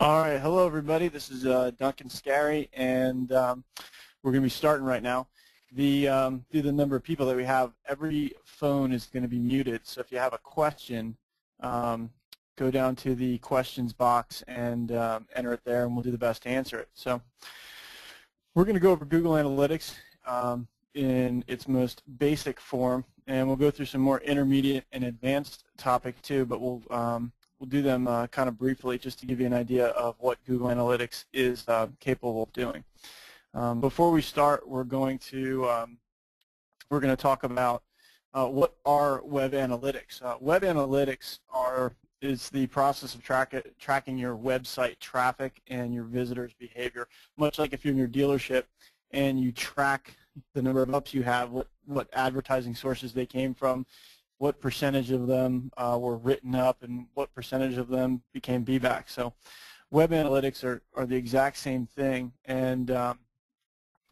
All right, hello everybody. This is uh, Duncan Scarry, and um, we're going to be starting right now. The um, due to the number of people that we have, every phone is going to be muted. So if you have a question, um, go down to the questions box and um, enter it there, and we'll do the best to answer it. So we're going to go over Google Analytics um, in its most basic form, and we'll go through some more intermediate and advanced topic too. But we'll um, we'll do them uh, kind of briefly just to give you an idea of what Google Analytics is uh, capable of doing. Um, before we start, we're going to um, we're going to talk about uh, what are web analytics. Uh, web analytics are is the process of track tracking your website traffic and your visitors' behavior. Much like if you're in your dealership and you track the number of ups you have, what, what advertising sources they came from, what percentage of them uh, were written up, and what percentage of them became BBAC. So web analytics are, are the exact same thing, and um,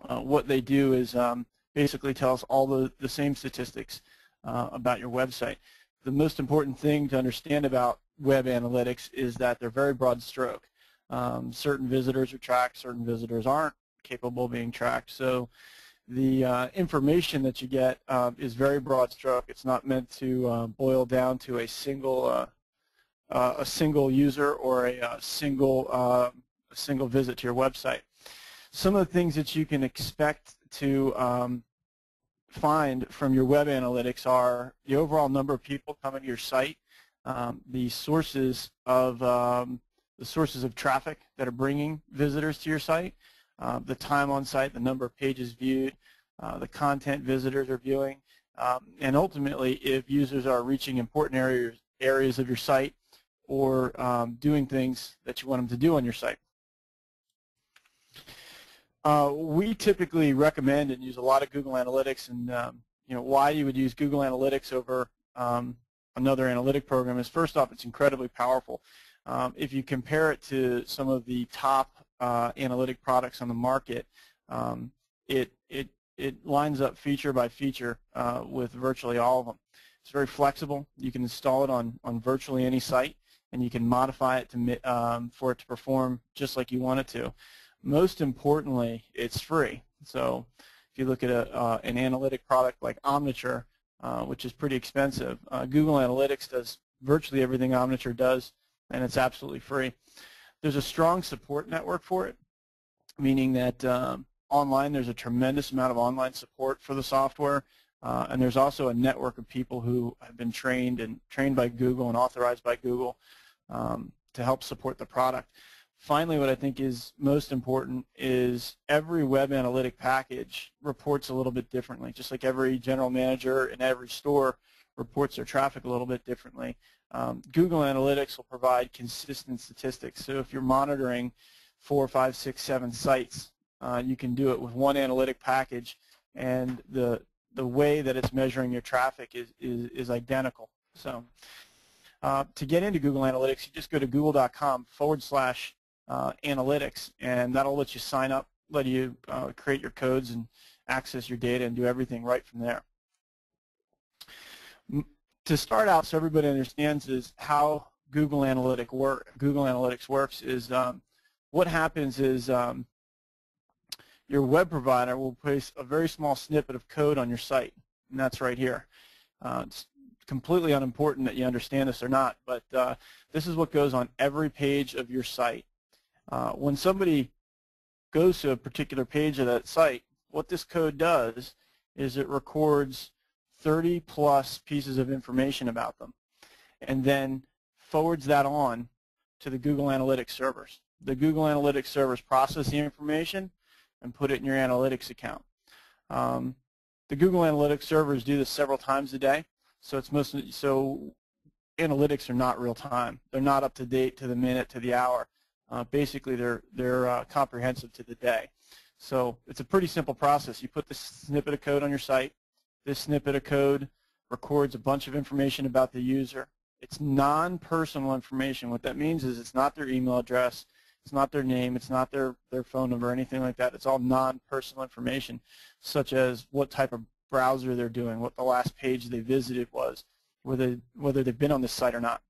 uh, what they do is um, basically tell us all the, the same statistics uh, about your website. The most important thing to understand about web analytics is that they're very broad stroke. Um, certain visitors are tracked, certain visitors aren't capable of being tracked. So the uh, information that you get uh, is very broad stroke. It's not meant to uh, boil down to a single uh, uh, a single user or a, a uh, single a single visit to your website. Some of the things that you can expect to um, find from your web analytics are the overall number of people coming to your site, um, the sources of um, the sources of traffic that are bringing visitors to your site, uh, the time on site, the number of pages viewed, uh, the content visitors are viewing, um, and ultimately if users are reaching important areas areas of your site or um, doing things that you want them to do on your site. Uh, we typically recommend and use a lot of Google Analytics, and um, you know why you would use Google Analytics over um, another analytic program is first off, it's incredibly powerful. Um, if you compare it to some of the top uh, analytic products on the market, um, it it it lines up feature by feature uh, with virtually all of them. It's very flexible. You can install it on on virtually any site, and you can modify it to um, for it to perform just like you want it to most importantly, it's free. So if you look at a, uh, an analytic product like Omniture, uh, which is pretty expensive, uh, Google Analytics does virtually everything Omniture does, and it's absolutely free. There's a strong support network for it, meaning that um, online there's a tremendous amount of online support for the software, uh, and there's also a network of people who have been trained and trained by Google and authorized by Google um, to help support the product. Finally, what I think is most important is every web analytic package reports a little bit differently, just like every general manager in every store reports their traffic a little bit differently. Um, Google Analytics will provide consistent statistics. So if you're monitoring four, five, six, seven sites, uh, you can do it with one analytic package, and the the way that it's measuring your traffic is is, is identical. So. Uh, to get into Google Analytics, you just go to google.com forward slash uh, analytics, and that'll let you sign up, let you uh, create your codes and access your data and do everything right from there. To start out, so everybody understands, is how Google Analytics work. Google Analytics works is um, what happens is um, your web provider will place a very small snippet of code on your site, and that's right here. Uh, it's completely unimportant that you understand this or not, but uh, this is what goes on every page of your site. Uh, when somebody goes to a particular page of that site, what this code does is it records 30 plus pieces of information about them and then forwards that on to the Google Analytics servers. The Google Analytics servers process the information and put it in your analytics account. Um, the Google Analytics servers do this several times a day, so it's most so analytics are not real time. They're not up to date to the minute to the hour uh, basically they're, they're uh, comprehensive to the day. So it's a pretty simple process. You put this snippet of code on your site. This snippet of code records a bunch of information about the user. It's non-personal information. What that means is it's not their email address, it's not their name, it's not their, their phone number, anything like that. It's all non-personal information, such as what type of browser they're doing, what the last page they visited was, whether, whether they've been on this site or not.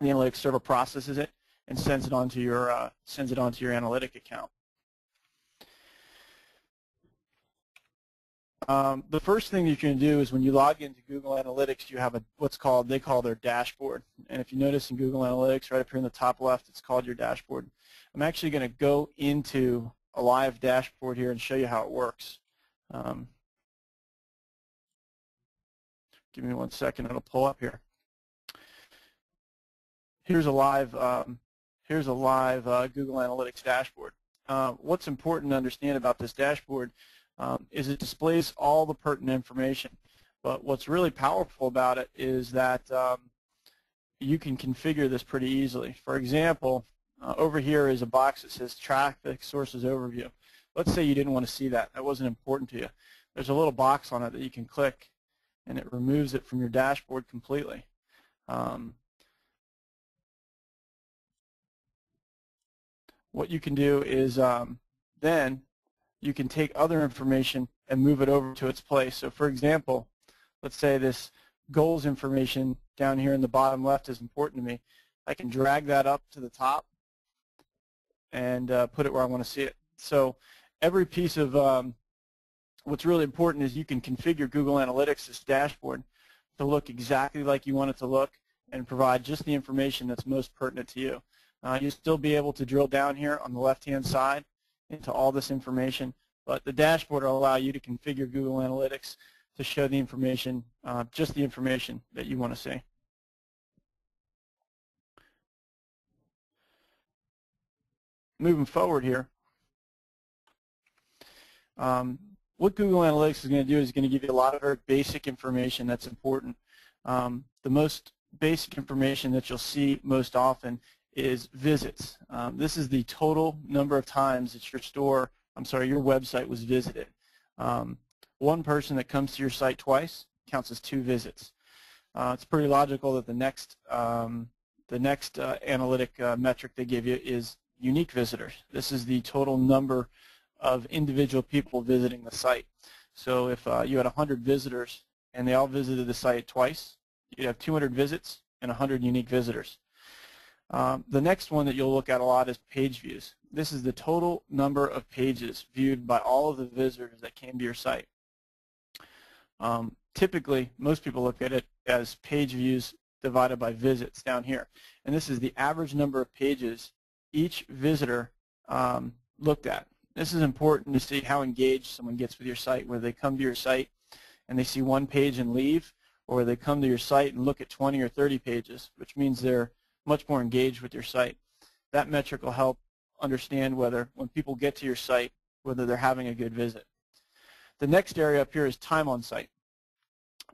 The analytics server processes it, and sends it onto your uh, sends it onto your analytic account. Um, the first thing going to do is when you log into Google Analytics, you have a what's called, they call their dashboard. And if you notice in Google Analytics, right up here in the top left, it's called your dashboard. I'm actually going to go into a live dashboard here and show you how it works. Um, give me one second, it'll pull up here. Here's a live, um, here's a live uh, Google Analytics dashboard. Uh, what's important to understand about this dashboard um, is it displays all the pertinent information. But what's really powerful about it is that um, you can configure this pretty easily. For example, uh, over here is a box that says traffic sources overview. Let's say you didn't want to see that. That wasn't important to you. There's a little box on it that you can click and it removes it from your dashboard completely. Um, what you can do is um, then you can take other information and move it over to its place. So for example, let's say this goals information down here in the bottom left is important to me. I can drag that up to the top and uh, put it where I want to see it. So every piece of um, what's really important is you can configure Google Analytics, this dashboard, to look exactly like you want it to look and provide just the information that's most pertinent to you. Uh, you'll still be able to drill down here on the left-hand side into all this information, but the dashboard will allow you to configure Google Analytics to show the information, uh, just the information that you want to see. Moving forward here, um, what Google Analytics is going to do is going to give you a lot of very basic information that's important. Um, the most basic information that you'll see most often is visits. Um, this is the total number of times that your store, I'm sorry, your website was visited. Um, one person that comes to your site twice counts as two visits. Uh, it's pretty logical that the next um, the next uh, analytic uh, metric they give you is unique visitors. This is the total number of individual people visiting the site. So if uh, you had 100 visitors and they all visited the site twice, you'd have 200 visits and 100 unique visitors. Um, the next one that you'll look at a lot is page views. This is the total number of pages viewed by all of the visitors that came to your site. Um, typically, most people look at it as page views divided by visits down here. And this is the average number of pages each visitor um, looked at. This is important to see how engaged someone gets with your site, whether they come to your site and they see one page and leave, or they come to your site and look at 20 or 30 pages, which means they're much more engaged with your site. That metric will help understand whether when people get to your site, whether they're having a good visit. The next area up here is time on site.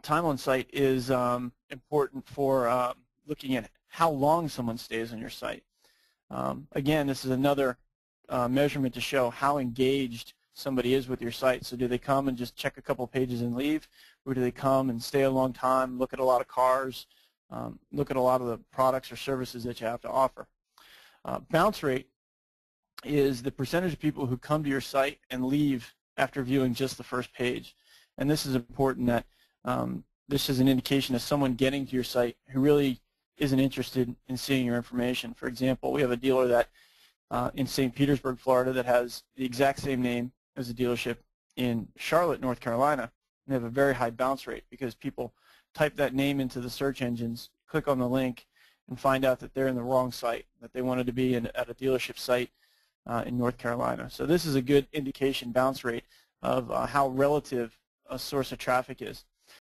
Time on site is um, important for um, looking at how long someone stays on your site. Um, again, this is another uh, measurement to show how engaged somebody is with your site. So do they come and just check a couple pages and leave, or do they come and stay a long time, look at a lot of cars, um, look at a lot of the products or services that you have to offer. Uh, bounce rate is the percentage of people who come to your site and leave after viewing just the first page. And this is important that um, this is an indication of someone getting to your site who really isn't interested in seeing your information. For example, we have a dealer that uh, in St. Petersburg, Florida that has the exact same name as a dealership in Charlotte, North Carolina. And They have a very high bounce rate because people type that name into the search engines, click on the link, and find out that they're in the wrong site, that they wanted to be in, at a dealership site uh, in North Carolina. So this is a good indication bounce rate of uh, how relative a source of traffic is.